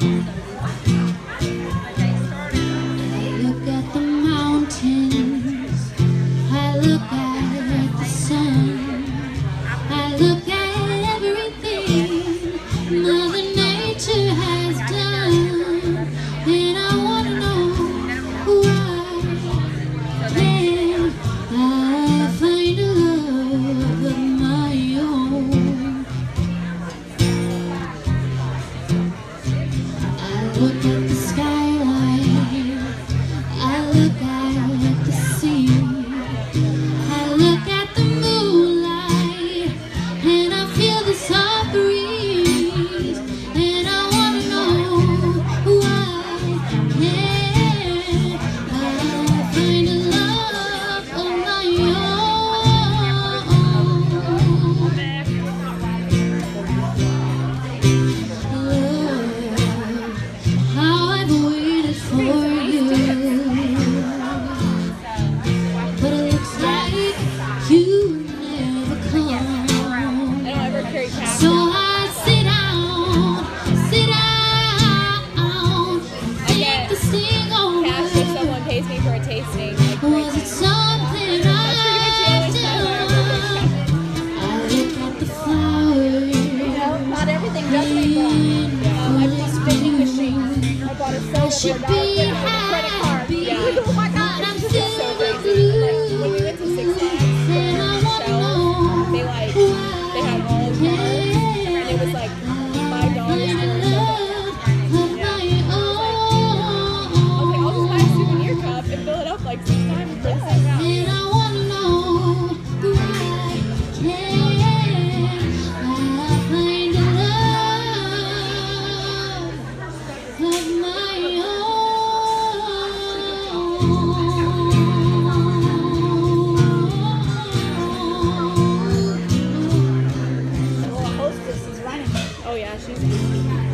Bye. будто So I sit down, sit down, take the sing over. Cash if someone pays me for a tasting. Like was it something I did? I look at the flowers. You know, not everything does make. Yeah, I bought a spinning machine. I bought a. I should be happy. Oh yeah, she's.